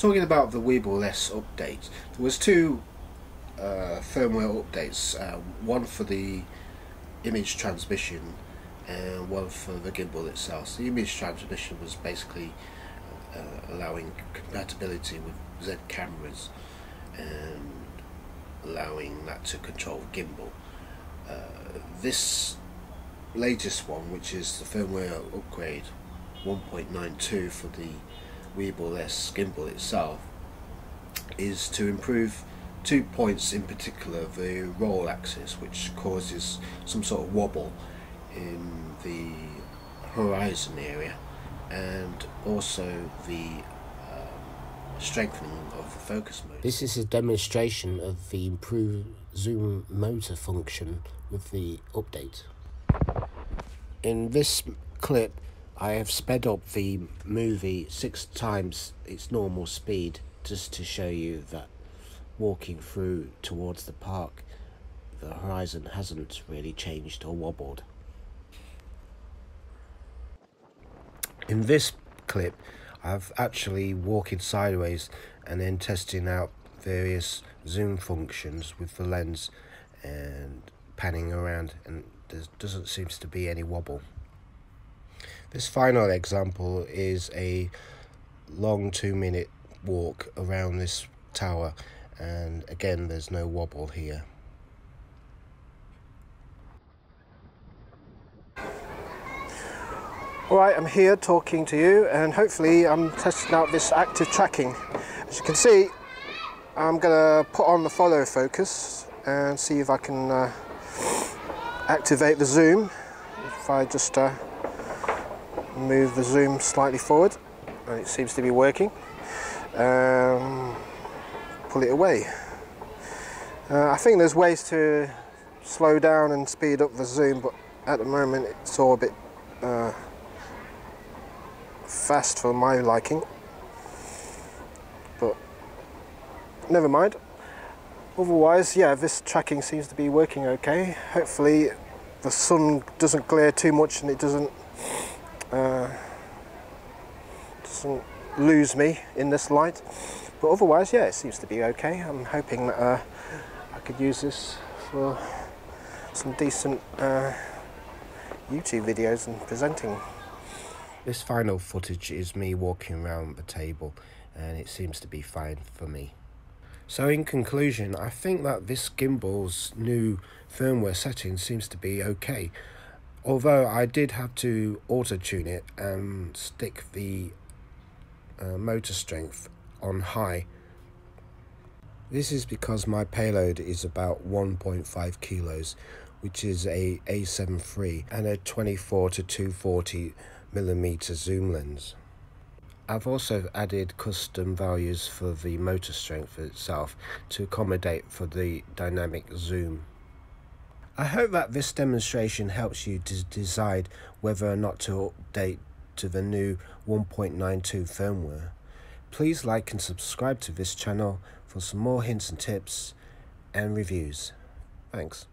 talking about the Weebill S update, there was two uh, firmware updates. Uh, one for the image transmission and one for the gimbal itself. So the image transmission was basically uh, allowing compatibility with Z cameras and allowing that to control gimbal. Uh, this latest one, which is the firmware upgrade 1.92 for the Weebill S gimbal itself, is to improve two points in particular the roll axis which causes some sort of wobble in the horizon area and also the um, strengthening of the focus mode. This is a demonstration of the improved zoom motor function with the update. In this clip I have sped up the movie six times its normal speed just to show you that walking through towards the park the horizon hasn't really changed or wobbled. In this clip, I've actually walking sideways and then testing out various zoom functions with the lens and panning around and there doesn't seem to be any wobble. This final example is a long two minute walk around this tower and again there's no wobble here. Alright, I'm here talking to you and hopefully I'm testing out this active tracking. As you can see, I'm going to put on the follow focus and see if I can uh, activate the zoom. If I just uh, move the zoom slightly forward, and it seems to be working. Um, pull it away. Uh, I think there's ways to slow down and speed up the zoom, but at the moment it's all a bit uh, fast for my liking. But never mind. Otherwise, yeah, this tracking seems to be working okay. Hopefully the sun doesn't glare too much and it doesn't uh, doesn't lose me in this light. But otherwise, yeah, it seems to be okay. I'm hoping that uh, I could use this for some decent uh, YouTube videos and presenting this final footage is me walking around the table and it seems to be fine for me. So in conclusion, I think that this gimbal's new firmware setting seems to be okay. Although I did have to auto-tune it and stick the uh, motor strength on high. This is because my payload is about 1.5 kilos, which is a A7 III and a 24 to 240 millimeter zoom lens. I've also added custom values for the motor strength itself to accommodate for the dynamic zoom. I hope that this demonstration helps you to decide whether or not to update to the new 1.92 firmware. Please like and subscribe to this channel for some more hints and tips and reviews. Thanks.